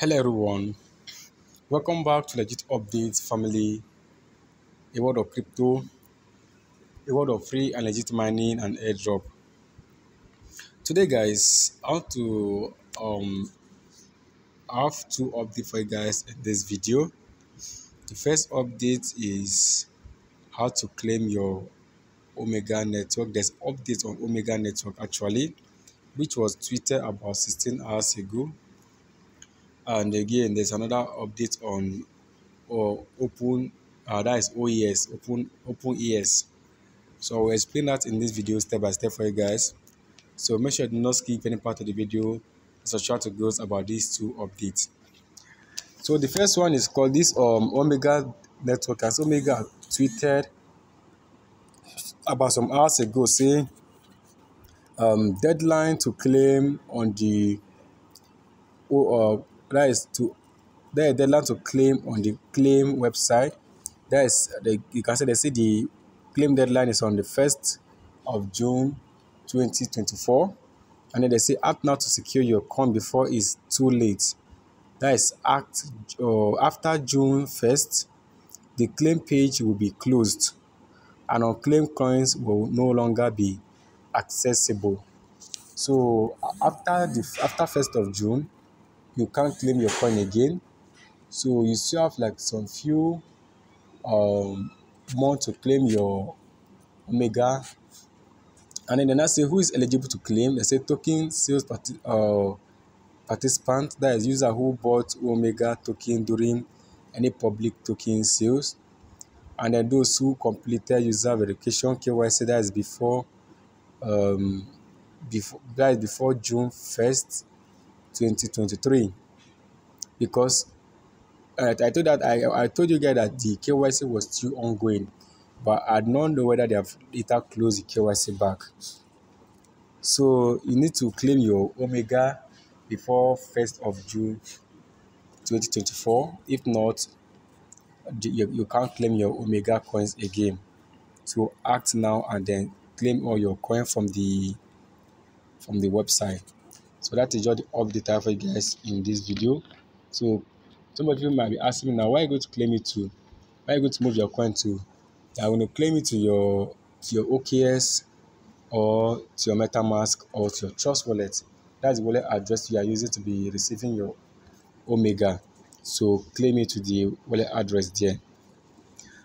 Hello everyone, welcome back to Legit Updates family, a world of crypto, a world of free and legit mining and airdrop. Today guys, I want to um have two updates for you guys in this video. The first update is how to claim your Omega network. There's updates on Omega network actually, which was tweeted about 16 hours ago and again there's another update on or open uh, that is oes open OpenEx so i'll explain that in this video step by step for you guys. So make sure you do not skip any part of the video try to go about these two updates. So the first one is called this um omega network as omega tweeted about some hours ago saying um deadline to claim on the uh, that is to there deadline to claim on the claim website. That is the you can say they see the claim deadline is on the first of June 2024. And then they say act now to secure your coin before it's too late. That is act uh, after June 1st, the claim page will be closed and unclaimed coins will no longer be accessible. So after the after 1st of June, you can't claim your coin again. So you still have like some few um more to claim your omega. And then they say who is eligible to claim? They say token sales parti uh, participant that is user who bought omega token during any public token sales. And then those who completed user verification kyc that is before um before that is before june 1st 2023 because uh, I told that I, I told you guys that the KYC was still ongoing, but I don't know whether they have later closed the KYC back. So you need to claim your Omega before 1st of June 2024. If not, you, you can't claim your Omega coins again. So act now and then claim all your coin from the from the website so that is just the update I have for you guys in this video. So some of you might be asking me now why are you going to claim it to why are you going to move your coin to i'm going to claim it to your to your OKX or to your metamask or to your trust wallet? That's the wallet address you are using to be receiving your omega. So claim it to the wallet address there.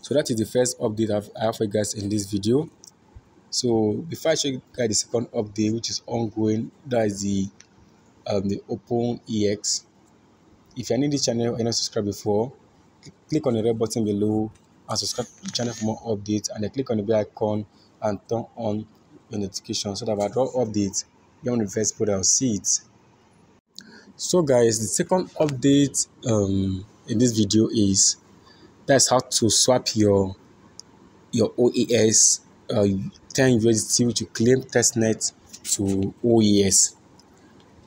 So that is the first update i have for you guys in this video so before i show you guys the second update which is ongoing that is the um, the open ex if you're new to this channel and not subscribed before click on the red button below and subscribe to the channel for more updates and then click on the bell icon and turn on your notification so that if I drop updates you're on the first spot I'll see it so guys the second update um, in this video is that's how to swap your your OAS uh, 10 USDT to claim testnet to OES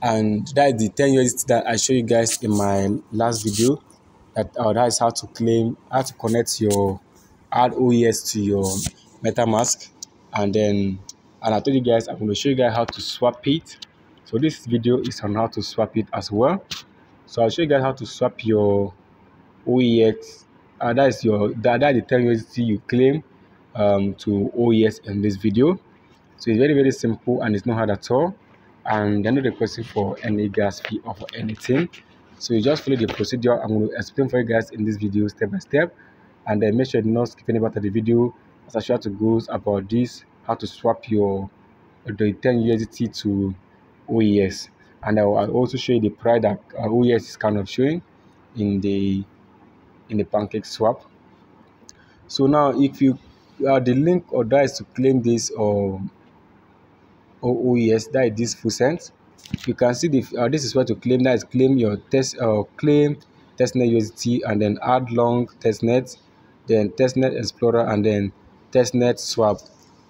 and that is the 10 USDT that I showed you guys in my last video that uh, that is how to claim how to connect your add OES to your MetaMask. And then and I told you guys I'm going to show you guys how to swap it. So this video is on how to swap it as well. So I'll show you guys how to swap your OEX uh, that is your that, that is the 10 USDT you claim um, to OES in this video. So it's very very simple and it's not hard at all. And they're not requesting for any gas fee or for anything. So you just follow the procedure. I'm going to explain for you guys in this video step by step. And then make sure not skip any part of the video. As i show to goes about this how to swap your the 10 USDT to OES and I will also show you the price that uh, OES is kind of showing in the in the pancake swap. So now if you uh, the link or that is to claim this or OES that is this full cent you can see the uh, this is where to claim that is claim your test uh, claim testnet USDT and then add long testnet then testnet explorer and then testnet swap.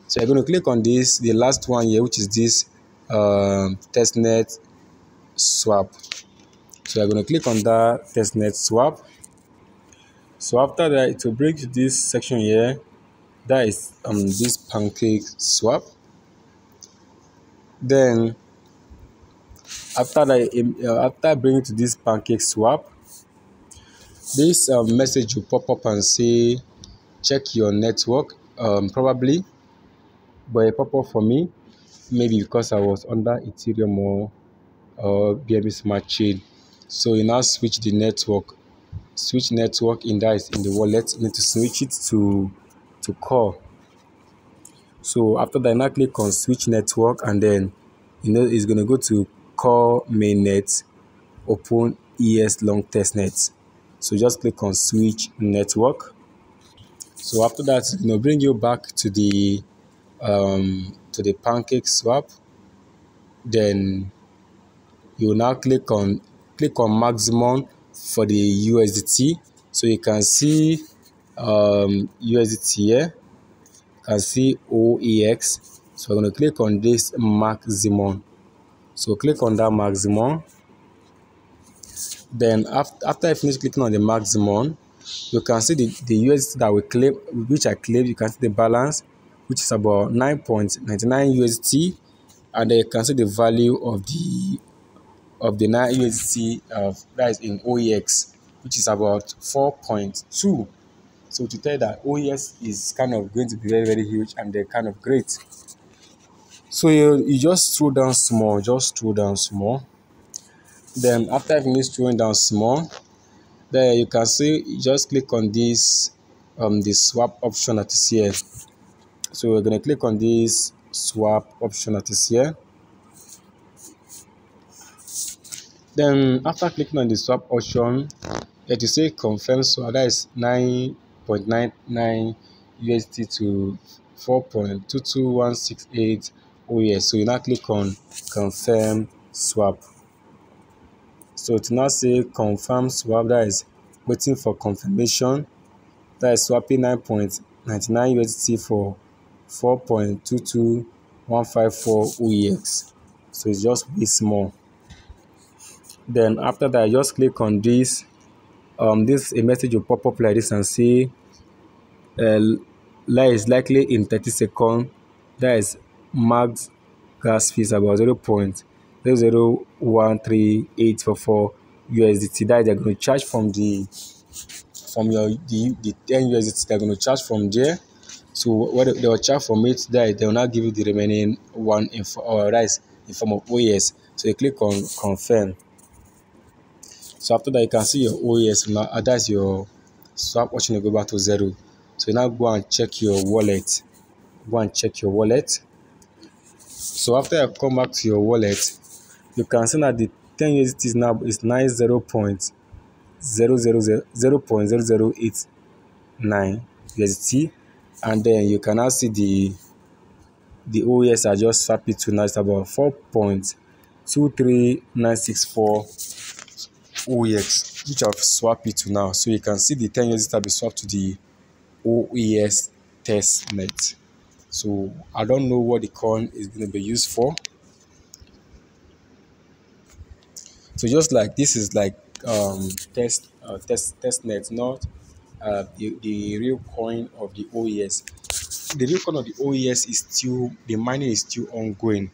So you're going to click on this the last one here which is this um, testnet swap. So you're going to click on that testnet swap. So after that it will bring this section here that is um this pancake swap. Then after that uh, after bringing to this pancake swap this um, message will pop up and say check your network um, probably. But it pop up for me maybe because I was under Ethereum or uh, BNB Smart Chain. So you now switch the network. Switch network in that is in the wallet. You need to switch it to to call. So after that now click on switch network and then you know it's to go to core mainnet open es long testnet. So just click on switch network. So after that you know bring you back to the um to the pancake swap. Then you now click on click on maximum for the USDT so you can see um, USDT here you can see OEX so I'm going to click on this maximum. So click on that maximum. Then after, after I finish clicking on the maximum you can see the, the USDT that we claim which I claimed you can see the balance which is about 9.99 USDT and then you can see the value of the of the 9 USDT uh, that is in OEX, which is about 4.2. So to tell that OES is kind of going to be very, very huge and they're kind of great. So you, you just throw down small, just throw down small. Then after I finish throwing down small, there you can see, you just click on this, um, the swap option that is here. So we're going to click on this swap option that is here. Then after clicking on the swap option, it will say confirm swap that is 9.99 USD to 4.22168 OES. So you now click on confirm swap. So to now say confirm swap that is waiting for confirmation. That is swapping 9.99 USD for 4.22154 OEX. So it's just bit small then after that just click on this um this a message will pop up like this and say uh, is likely in 30 seconds. That is max gas fees about 0 0.00138844 USDT that they're going to charge from the from your the, the 10 USDT they're going to charge from there. So what they will charge from it there they will not give you the remaining one in or rise in form of OES so you click on confirm so after that, you can see your OES now. Uh, that's your swap option will go back to zero. So now go and check your wallet. Go and check your wallet. So after you come back to your wallet, you can see that the 10 USDT is now is 90.000 0.0089 USDT, and then you can now see the the OES are just swapped it to now it's about 4.23964 OEX, which I've swapped it to now. So you can see the 10 years that be swapped to the OES test net. So I don't know what the coin is going to be used for. So just like this is like um, test uh, test test net, not uh, the, the real coin of the OES. The real coin of the OES is still the mining is still ongoing,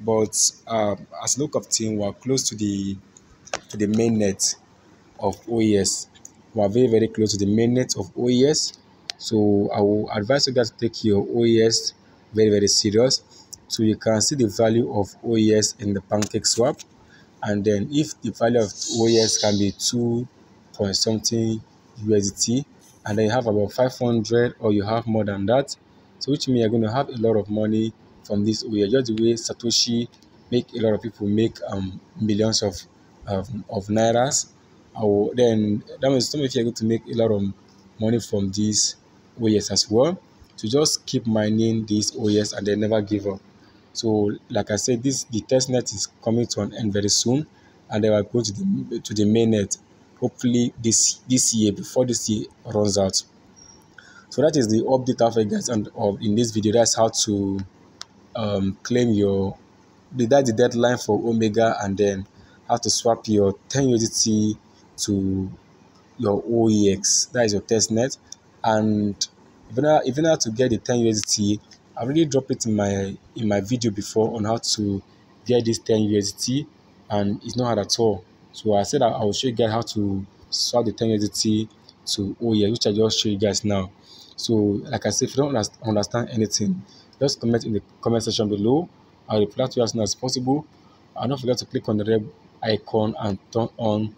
but um, as look of team, we're close to the to the mainnet of OES. We are very, very close to the mainnet of OES. So I will advise you guys to take your OES very, very serious. So you can see the value of OES in the pancake swap. And then if the value of OES can be 2 point something USDT, and then you have about 500 or you have more than that, so which means you're going to have a lot of money from this OES. Just the way Satoshi make a lot of people make um, millions of of, of nairas, I will, then that means some of you are going to make a lot of money from these OES as well. To just keep mining these OES and then never give up. So, like I said, this the test net is coming to an end very soon, and they are go to the to the mainnet hopefully this this year before this year runs out. So that is the update of guys and of in this video. That's how to um, claim your that's the deadline for Omega and then how to swap your 10 USDT to your OEX, that is your test net. And if you know, how to get the 10 USDT, I already dropped it in my in my video before on how to get this 10 USDT and it's not hard at all. So I said I will show you guys how to swap the 10 USDT to OES, which I just show you guys now. So like I said, if you don't understand anything, just comment in the comment section below. I'll reply to you as soon as possible. And don't forget to click on the red icon and turn on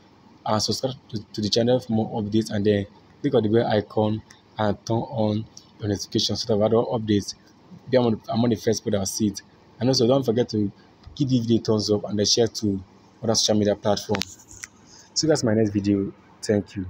and subscribe to, to the channel for more updates and then click on the bell icon and turn on your notifications so that other updates I'm on, I'm on the first put I'll see it. And also don't forget to give the video a thumbs up and then share to other social media platforms. Guys in my next video. Thank you.